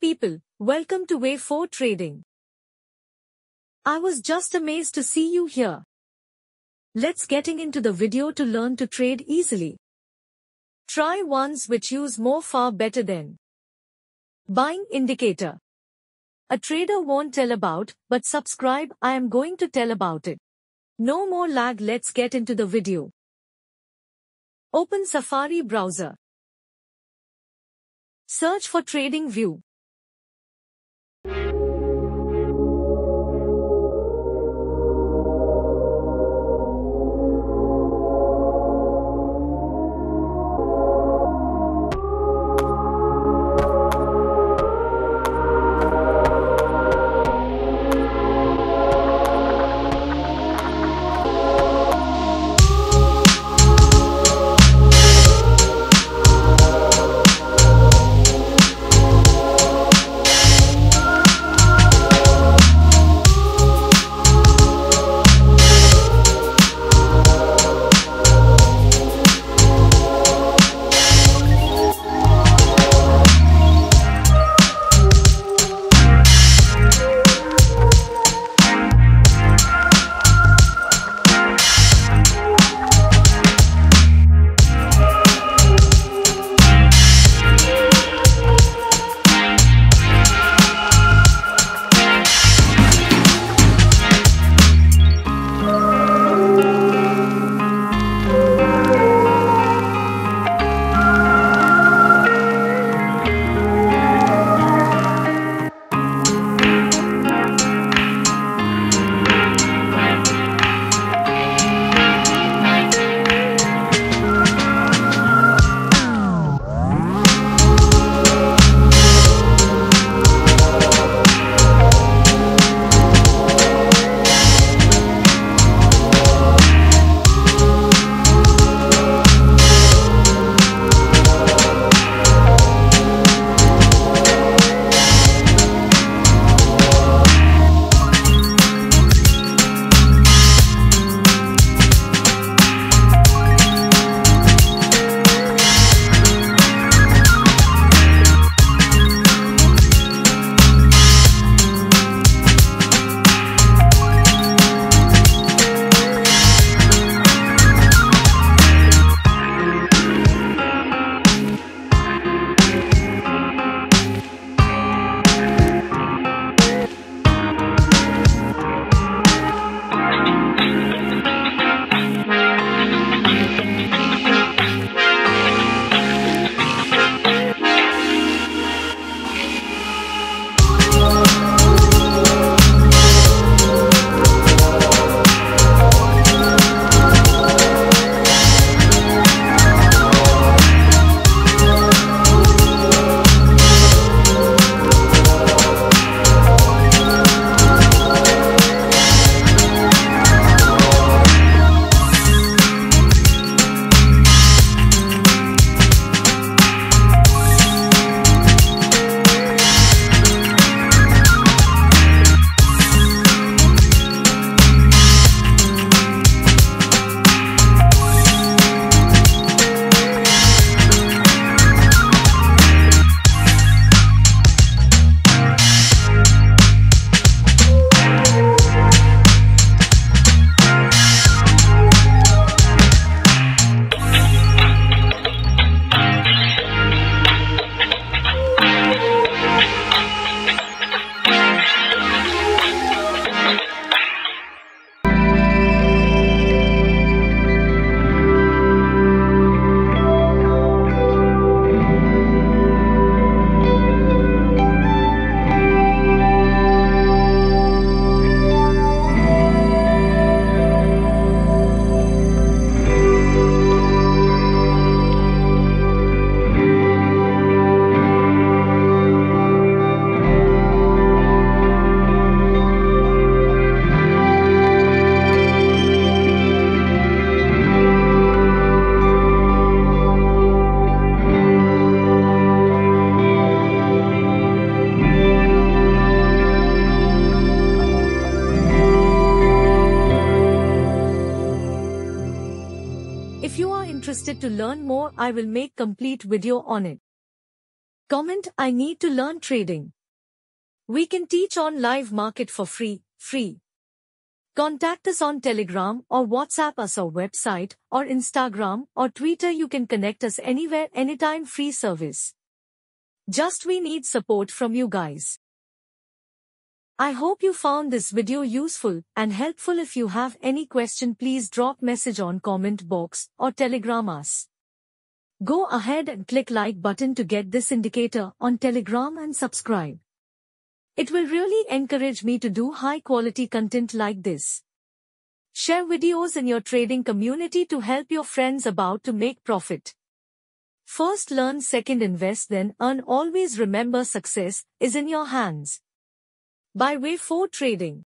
people, welcome to Way 4 Trading. I was just amazed to see you here. Let's getting into the video to learn to trade easily. Try ones which use more far better than buying indicator. A trader won't tell about, but subscribe I am going to tell about it. No more lag let's get into the video. Open Safari browser. Search for TradingView. If to learn more I will make complete video on it. Comment I need to learn trading. We can teach on live market for free, free. Contact us on Telegram or WhatsApp us or website or Instagram or Twitter you can connect us anywhere anytime free service. Just we need support from you guys. I hope you found this video useful and helpful if you have any question please drop message on comment box or telegram us. Go ahead and click like button to get this indicator on telegram and subscribe. It will really encourage me to do high quality content like this. Share videos in your trading community to help your friends about to make profit. First learn second invest then earn always remember success is in your hands. By way 4 trading.